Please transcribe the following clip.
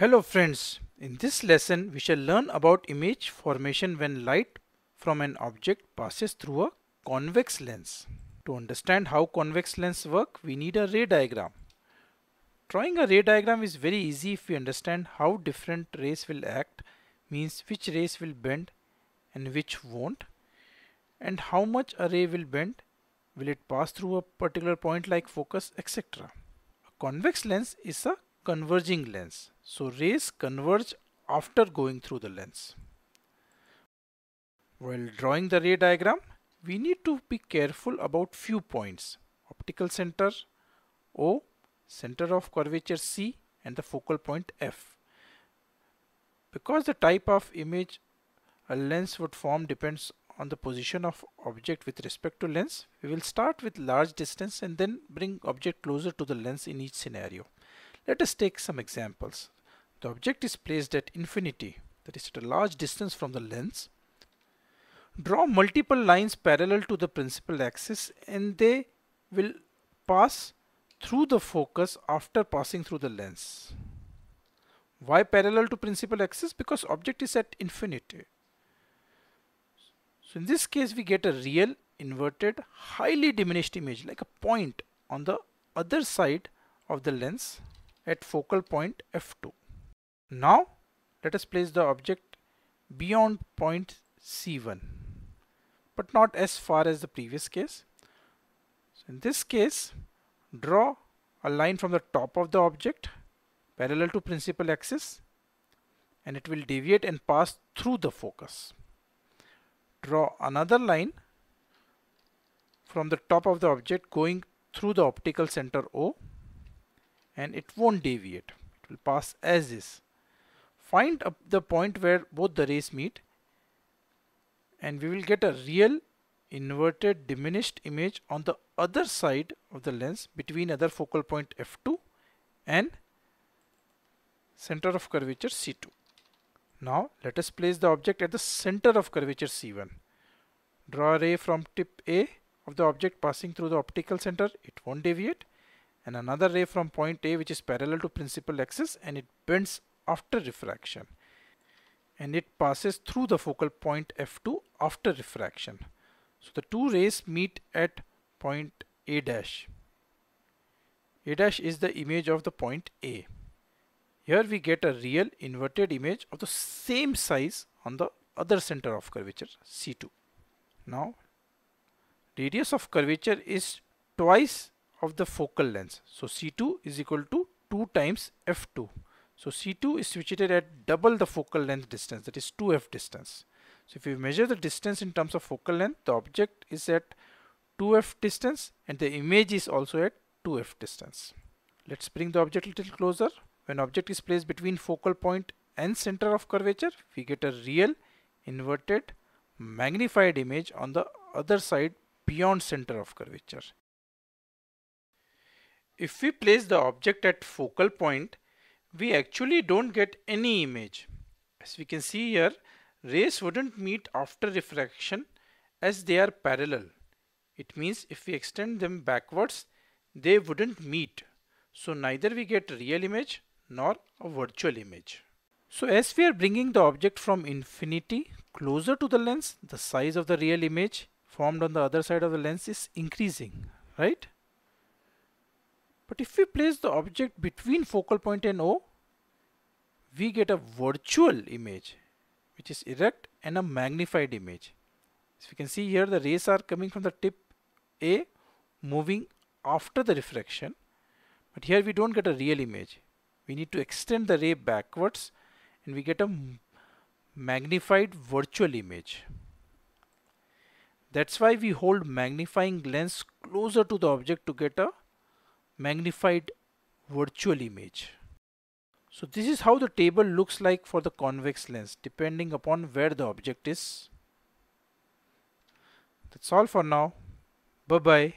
Hello friends, in this lesson we shall learn about image formation when light from an object passes through a convex lens. To understand how convex lens work, we need a ray diagram. Drawing a ray diagram is very easy if we understand how different rays will act, means which rays will bend and which won't, and how much a ray will bend, will it pass through a particular point like focus, etc. A convex lens is a converging lens. So rays converge after going through the lens. While drawing the ray diagram, we need to be careful about few points. Optical center O, center of curvature C and the focal point F. Because the type of image a lens would form depends on the position of object with respect to lens, we will start with large distance and then bring object closer to the lens in each scenario. Let us take some examples. The object is placed at infinity, that is at a large distance from the lens. Draw multiple lines parallel to the principal axis and they will pass through the focus after passing through the lens. Why parallel to principal axis? Because object is at infinity. So in this case we get a real inverted highly diminished image like a point on the other side of the lens at focal point f2. Now let us place the object beyond point C1 but not as far as the previous case. So in this case draw a line from the top of the object parallel to principal axis and it will deviate and pass through the focus. Draw another line from the top of the object going through the optical center O and it won't deviate. It will pass as is. Find up the point where both the rays meet and we will get a real inverted diminished image on the other side of the lens between other focal point f2 and center of curvature c2. Now let us place the object at the center of curvature c1. Draw a ray from tip A of the object passing through the optical center. It won't deviate and another ray from point A which is parallel to principal axis and it bends after refraction and it passes through the focal point F2 after refraction. So the two rays meet at point A dash. A dash is the image of the point A. Here we get a real inverted image of the same size on the other center of curvature C2. Now radius of curvature is twice of the focal length. So C2 is equal to 2 times F2. So C2 is situated at double the focal length distance that is 2F distance. So if we measure the distance in terms of focal length the object is at 2F distance and the image is also at 2F distance. Let's bring the object a little closer. When object is placed between focal point and center of curvature we get a real inverted magnified image on the other side beyond center of curvature. If we place the object at focal point, we actually don't get any image. As we can see here, rays wouldn't meet after refraction as they are parallel. It means if we extend them backwards, they wouldn't meet. So neither we get a real image nor a virtual image. So as we are bringing the object from infinity closer to the lens, the size of the real image formed on the other side of the lens is increasing, right? But if we place the object between focal point and O, we get a virtual image which is erect and a magnified image. So you can see here the rays are coming from the tip A moving after the refraction but here we don't get a real image. We need to extend the ray backwards and we get a magnified virtual image. That's why we hold magnifying lens closer to the object to get a magnified virtual image. So this is how the table looks like for the convex lens depending upon where the object is. That's all for now. Bye bye.